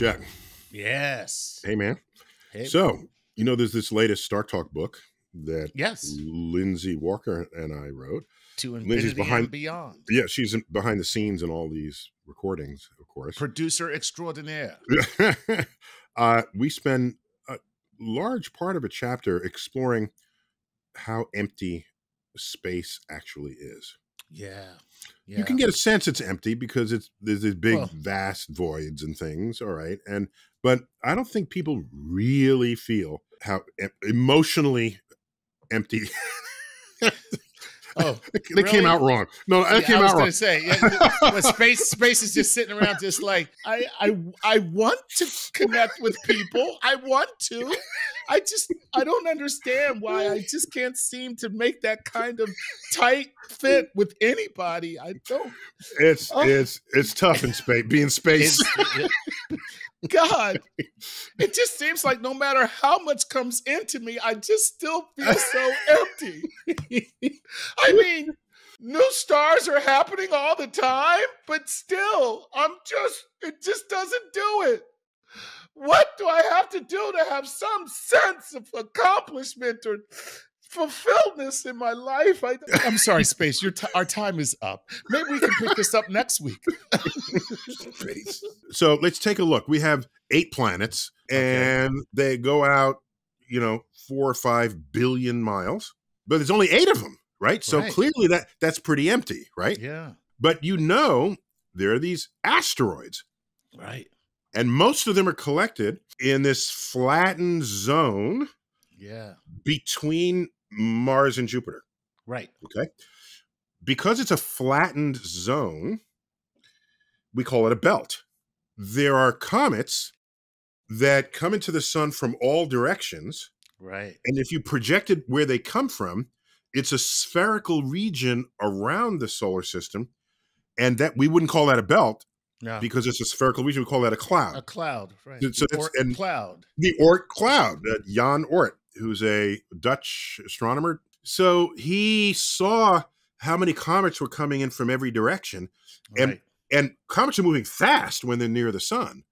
Jack. Yes. Hey, man. Hey, So, you know, there's this latest StarTalk book that yes. Lindsey Walker and I wrote. To Lindsey's behind- and beyond. Yeah, she's in, behind the scenes in all these recordings, of course. Producer extraordinaire. uh, we spend a large part of a chapter exploring how empty space actually is. Yeah. Yeah. You can get a sense it's empty because it's there's these big Well- vast voids and things, all right. And but I don't think people really feel how em- emotionally empty Oh, they came out wrong. No, that yeah, came I was out wrong. gonna say, yeah, when space space is just sitting around, just like I, I, I want to connect with people. I want to. I just, I don't understand why I just can't seem to make that kind of tight fit with anybody. I don't. It's Oh. it's it's tough in space. Being space. God, it just seems like no matter how much comes into me, I just still feel so empty. I mean, new stars are happening all the time, but still, I'm just, it just doesn't do it. What do I have to do to have some sense of accomplishment or fulfilledness in my life? I, I'm sorry, Space. Your t- our time is up. Maybe we can pick this up next week. space. So let's take a look. We have eight planets, Okay. and they go out, you know, four or five billion miles, but there's only eight of them, right? So Right. clearly that that's pretty empty, right? Yeah, But you know, there are these asteroids, right. and most of them are collected in this flattened zone Yeah, between Mars and Jupiter. right. Okay. Because it's a flattened zone, we call it a belt. There are comets that come into the sun from all directions. Right. And if you projected where they come from, it's a spherical region around the solar system. And that we wouldn't call that a belt Yeah. because it's a spherical region. We call that a cloud. a cloud, right? So The that's- and- cloud. the Oort cloud, uh, Jan Oort, who's a Dutch astronomer. So he saw how many comets were coming in from every direction. and- Right. And comets are moving fast when they're near the sun.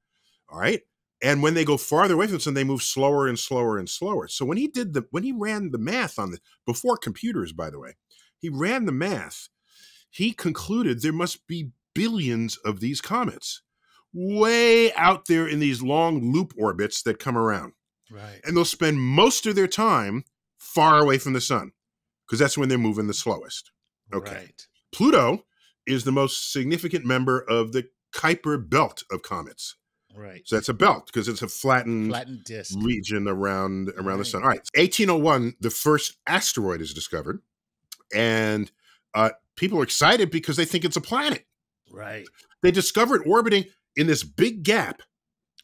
All right. And when they go farther away from the sun, they move slower and slower and slower. So when he did the when he ran the math on this before computers, by the way, he ran the math, he concluded there must be billions of these comets way out there in these long loop orbits that come around Right. and they'll spend most of their time far away from the sun because that's when they're moving the slowest. Okay. Right. Pluto is the most significant member of the Kuiper belt of comets. Right. So that's a belt because it's a flattened Flattened disc. region around around the sun. All right, 1801, the first asteroid is discovered, and uh, people are excited because they think it's a planet. Right. They discovered orbiting in this big gap,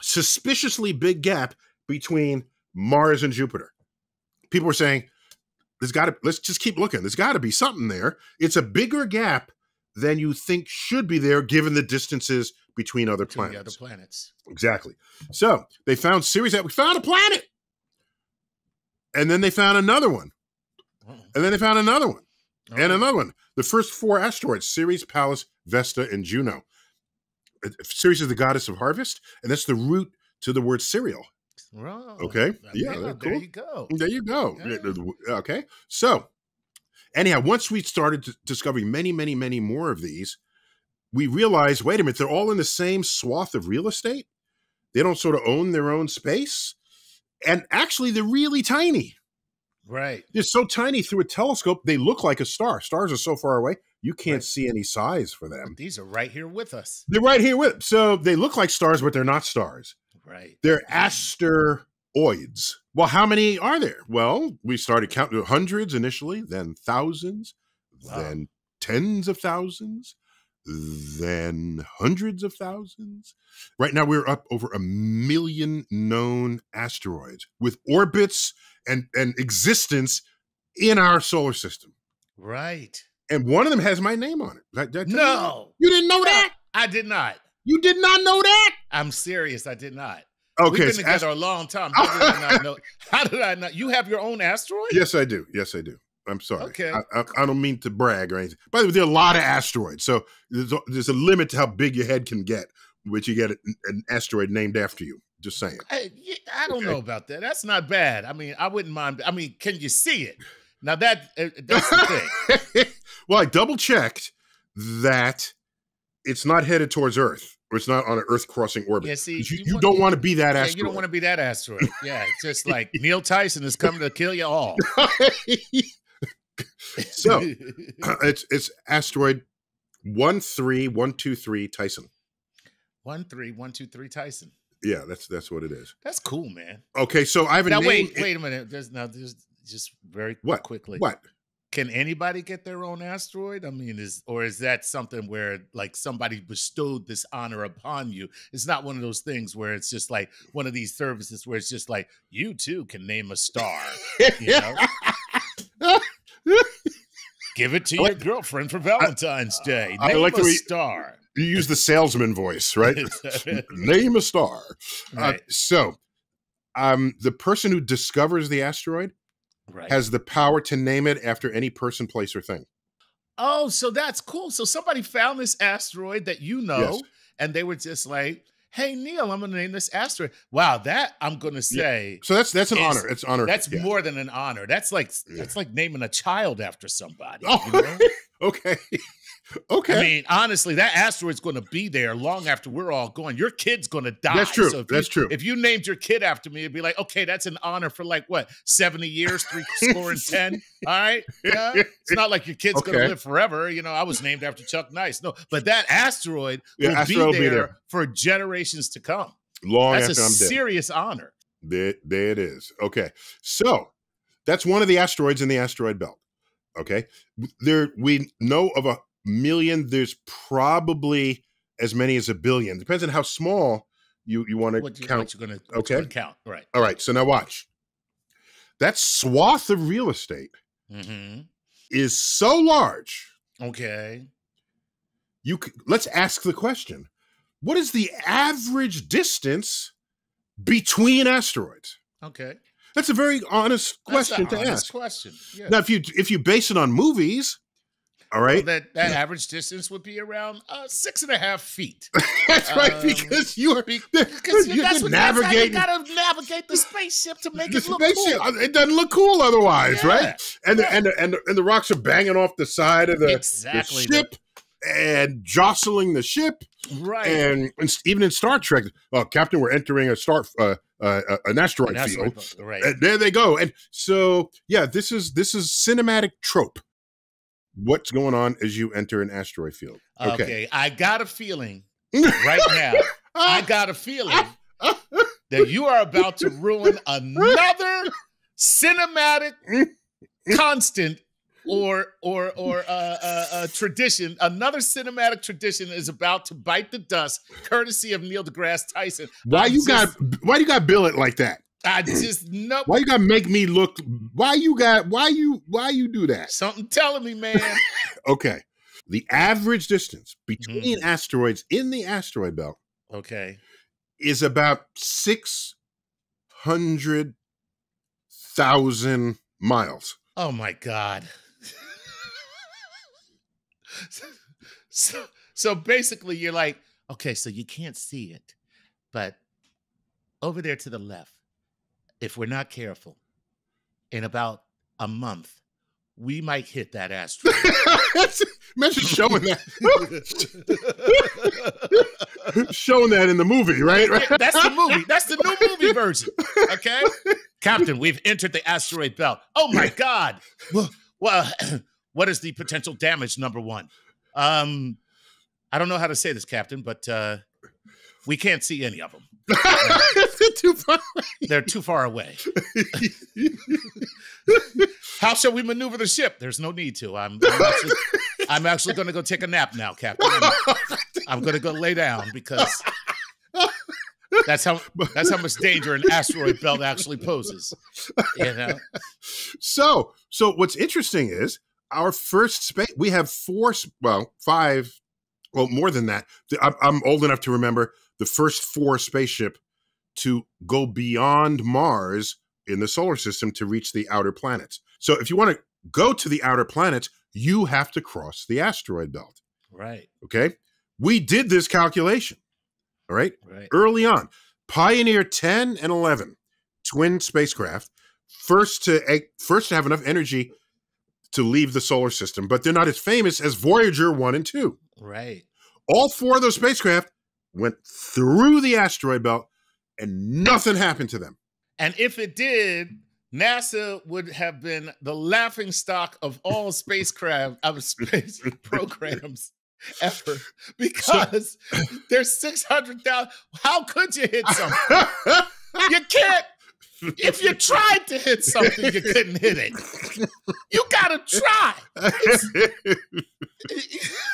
suspiciously big gap between Mars and Jupiter. People were saying, "There's got to let's just keep looking. There's got to be something there. It's a bigger gap than you think should be there, given the distances between other Between the planets." other planets. Exactly. So they found Ceres that we found a planet, and then they found another one, Oh. and then they found another one, and another one. The first four asteroids: Ceres, Pallas, Vesta, and Juno. Ceres is the goddess of harvest, and that's the root to the word cereal. Okay. Yeah, There cool. you go. There you go. Yeah. Okay. So, anyhow, once we started to discovering many, many, many more of these, we realized wait a minute, they're all in the same swath of real estate. They don't sort of own their own space. And actually, they're really tiny. Right. They're so tiny through a telescope, they look like a star. Stars are so far away, you can't Right. see any size for them. These are right here with us. They're right here with So they look like stars, but they're not stars. Right. They're asteroids. Well, how many are there? Well, we started counting hundreds initially, then thousands, Wow. then tens of thousands, then hundreds of thousands. Right now, we're up over a million known asteroids with orbits and, and existence in our solar system. Right. And one of them has my name on it. Did I- did I tell you that? No. You didn't know that? I did not. You did not know that? I'm serious. I did not. Okay. We've been together a long time. How did know? How did I not? You have your own asteroid? Yes, I do. Yes, I do. I'm sorry. Okay. I, I, I don't mean to brag or anything. By the way, there are a lot of asteroids, so there's a, there's a limit to how big your head can get. which you get an, an asteroid named after you. Just saying. I, I don't Okay. know about that. That's not bad. I mean, I wouldn't mind. I mean, can you see it? Now that uh, that's the thing. well, I double checked that it's not headed towards Earth, or it's not on an Earth crossing orbit. Yeah, see, you, you you don't want to be that Yeah, asteroid. you don't want to be that asteroid. Yeah, it's just like Neil Tyson is coming to kill you all. so it's it's asteroid one three one two three Tyson. one three one two three Tyson. Yeah, that's that's what it is. That's cool, man. Okay, so I have a Now name. wait, wait a minute. There's now there's just very What? quickly. What? Can anybody get their own asteroid? I mean, is or is that something where like somebody bestowed this honor upon you? It's not one of those things where it's just like one of these services where it's just like you too can name a star. You know? Give it to your girlfriend for Valentine's Day. I Name like a star. You use the salesman voice, right? Name a star. Uh, so, um, the person who discovers the asteroid right. has the power to name it after any person, place, or thing. Oh, so that's cool. So somebody found this asteroid that you know, Yes. and they were just like, "Hey, Neil, I'm going to name this asteroid." Wow, that I'm going to say So that's that's an Is- honor. It's honor. that's yeah. more than an honor. That's like Yeah. that's like naming a child after somebody. Oh, you know? okay. Okay. I mean, honestly, that asteroid's going to be there long after we're all gone. Your kid's going to die. That's true. So if That's you, true. If you named your kid after me, it'd be like, okay, that's an honor for like what, seventy years, three score and ten. All right, yeah. It's not like your kid's going to live forever. You know, I was named after Chuck Nice. No, but that asteroid Yeah, will asteroid be be there, there. for generations to come. Long That's a after I'm dead. serious honor. There, there it is. Okay. So that's one of the asteroids in the asteroid belt. Okay. There we know of a million. There's probably as many as a billion. Depends on how small you, you want to count. what you're going to Okay. count, right? All right. So now watch. That swath of real estate hmm is so large. Okay. You c- let's ask the question. What is the average distance between asteroids? Okay. That's a very honest question to honest ask. Question. Yeah. Now, if you if you base it on movies, all right, that that average distance would be around uh, six and a half feet. that's right um, because you are Because you that's that's how you gotta navigate the spaceship to make the it look spaceship. cool. It doesn't look cool otherwise, Yeah, right? And the, and the, and the, and the rocks are banging off the side of the, the exactly. ship and jostling the ship. right. And, and even in Star Trek, uh, Captain, we're entering a star uh, uh, uh, an asteroid that's field. what- right. And there they go. And so, yeah, this is this is cinematic trope. What's going on as you enter an asteroid field? okay. I got a feeling right now. I got a feeling that you are about to ruin another cinematic constant or or or uh, uh, uh, tradition. Another cinematic tradition is about to bite the dust, courtesy of Neil deGrasse Tyson. why I you just- got why you got bill it like that? I just know Why you got to make me look? Why you got? Why you? Why you do that? something telling me, man. Okay, the average distance between Mm-hmm. asteroids in the asteroid belt Okay. is about six hundred thousand miles. Oh my god. so so basically you're like, okay, so you can't see it, but over there to the left, if we're not careful, in about a month, we might hit that asteroid. Imagine showing that, showing that in the movie, right? right? That's the movie. That's the new movie version. Okay, Captain, we've entered the asteroid belt. Oh my God! Well, well, what is the potential damage? Number one. Um, I don't know how to say this, Captain, but uh, we can't see any of them. Too far. They're too far away. How shall we maneuver the ship? There's no need to. I'm, I'm actually, I'm actually going to go take a nap now, Captain. I'm, I'm going to go lay down because that's how that's how much danger an asteroid belt actually poses. You know, So, so what's interesting is our first space. We have four, well, five, well, more than that. I'm, old enough to remember the first four spaceship to go beyond Mars in the solar system to reach the outer planets. So, if you want to go to the outer planets, you have to cross the asteroid belt. right? Okay, we did this calculation. All right, Right. early on, Pioneer 10 and 11, twin spacecraft, first to first to have enough energy to leave the solar system, but they're not as famous as Voyager 1 and 2. Right. All four of those spacecraft went through the asteroid belt and nothing happened to them. And if it did, NASA would have been the laughing stock of all spacecraft of space programs ever because there's 600,000. How could you hit something? You can't. If you tried to hit something, you couldn't hit it. You gotta try.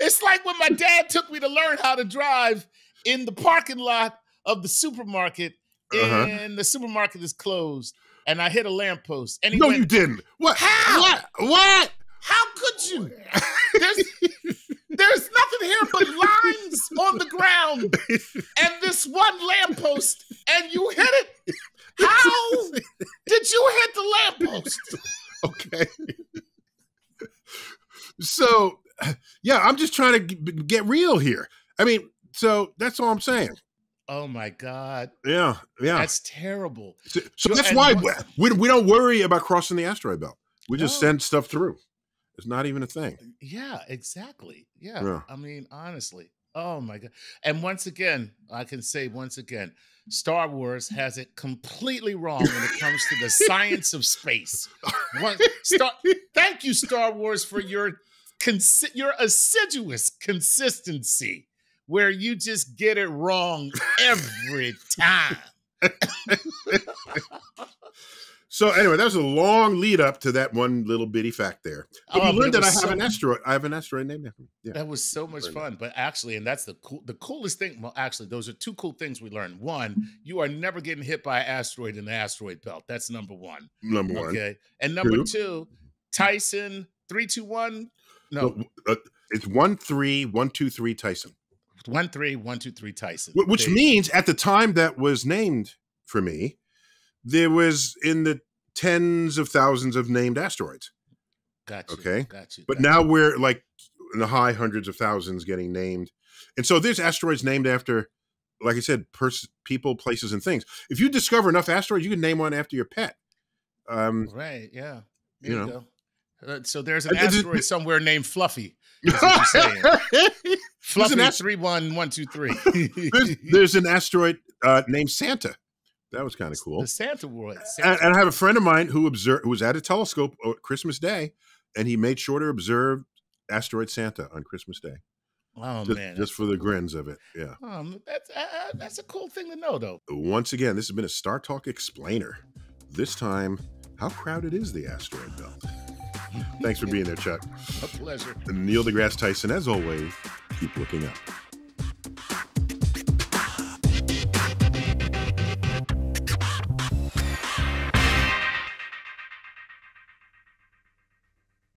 It's like when my dad took me to learn how to drive in the parking lot of the supermarket, Uh-huh. and the supermarket is closed, and I hit a lamppost. And he no, went, you didn't. What? How? What? What? How could you? There's, there's nothing here but lines on the ground and this one lamppost, and you hit it. How did you hit the lamppost? okay. so, yeah, I'm just trying to get real here. I mean, so that's all I'm saying. Oh my God. Yeah, yeah. That's terrible. so so that's why what- we, we don't worry about crossing the asteroid belt. We just No. send stuff through. It's not even a thing. Uh, yeah, exactly. Yeah. Yeah. I mean, honestly. Oh my God. And once again, I can say once again, Star Wars has it completely wrong when it comes to the science of space. One, Star, thank you, Star Wars, for your consi- your assiduous consistency, where you just get it wrong every time. So anyway, that was a long lead up to that one little bitty fact there. But Oh, you learned that I have so- an asteroid. I have an asteroid named after me. Yeah. That was so much Very fun. But actually, and that's the cool, the coolest thing. Well, actually, those are two cool things we learned. One, you are never getting hit by an asteroid in the asteroid belt. That's number one. Number one. Okay. And number Two. two, Tyson three two one. No, uh, it's one three one two three Tyson, one three one two three Tyson. Which There means at the time that was named for me, there was in the tens of thousands of named asteroids. Gotcha. okay. Gotcha. But got now we're like in the high hundreds of thousands getting named, and so there's asteroids named after, like I said, pers- people, places, and things. If you discover enough asteroids, you can name one after your pet. Um, right. Yeah. There you you, know. go. Uh, so there's an asteroid somewhere named Fluffy. That's what you're saying. there's, Fluffy ast- three one one two three. there's an asteroid uh, named Santa. That was kind of cool. The Santa world. And, Santa and I have a friend of mine who observed, who was at a telescope on Christmas Day, and he made sure to observe asteroid Santa on Christmas Day, Oh just, man, just for the grins of it. Yeah. Um, that's uh, uh, that's a cool thing to know, though. Once again, this has been a StarTalk explainer. This time, how crowded is the asteroid belt? Thanks for being there, Chuck. A pleasure. And Neil deGrasse Tyson, as always, keep looking up.